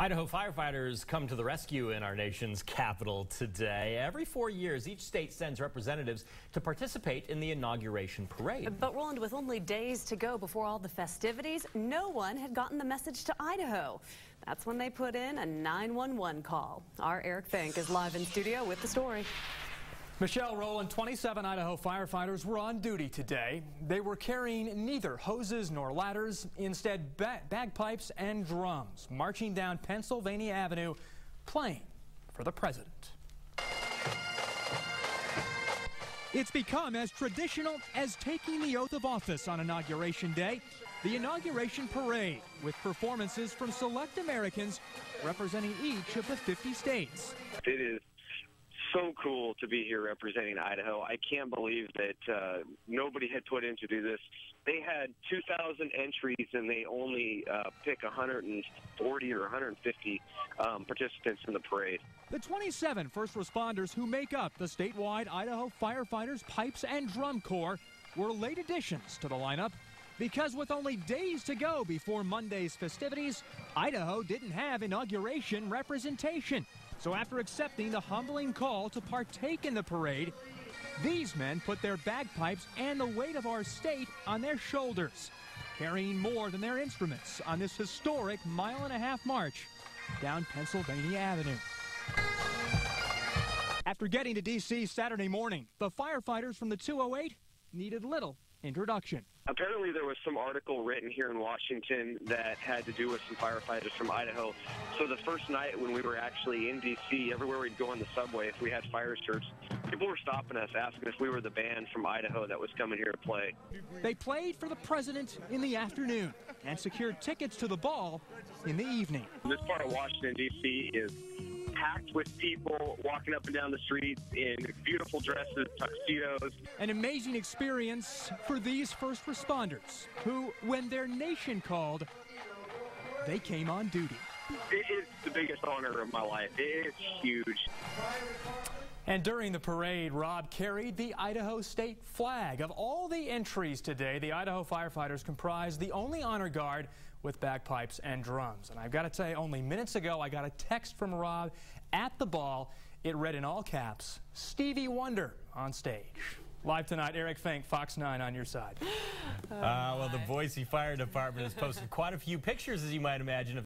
Idaho firefighters come to the rescue in our nation's capital today. Every four years, each state sends representatives to participate in the inauguration parade. But Roland, with only days to go before all the festivities, no one had gotten the message to Idaho. That's when they put in a 911 call. Our Eric Fink is live in studio with the story. Michelle Rowland, 27 Idaho firefighters were on duty today. They were carrying neither hoses nor ladders, instead ba bagpipes and drums, marching down Pennsylvania Avenue, playing for the president. It's become as traditional as taking the oath of office on Inauguration Day. The Inauguration Parade, with performances from select Americans representing each of the 50 states. It is so cool to be here representing Idaho. I can't believe that uh, nobody had put in to do this. They had 2,000 entries and they only uh, pick 140 or 150 um, participants in the parade. The 27 first responders who make up the statewide Idaho Firefighters Pipes and Drum Corps were late additions to the lineup because with only days to go before Monday's festivities, Idaho didn't have inauguration representation. So after accepting the humbling call to partake in the parade, these men put their bagpipes and the weight of our state on their shoulders, carrying more than their instruments on this historic mile and a half march down Pennsylvania Avenue. After getting to D.C. Saturday morning, the firefighters from the 208 needed little introduction. Apparently, there was some article written here in Washington that had to do with some firefighters from Idaho. So the first night when we were actually in D.C., everywhere we'd go on the subway, if we had fire shirts, people were stopping us, asking if we were the band from Idaho that was coming here to play. They played for the president in the afternoon and secured tickets to the ball in the evening. This part of Washington, D.C. is packed with people walking up and down the streets in beautiful dresses, tuxedos. An amazing experience for these first responders who, when their nation called, they came on duty. It is the biggest honor of my life. It is huge. And during the parade, Rob carried the Idaho state flag. Of all the entries today, the Idaho firefighters comprised the only honor guard with bagpipes and drums. And I've got to tell you, only minutes ago, I got a text from Rob at the ball. It read in all caps, Stevie Wonder on stage. Live tonight, Eric Fink, Fox 9 on your side. Uh, well, the Boise Fire Department has posted quite a few pictures, as you might imagine,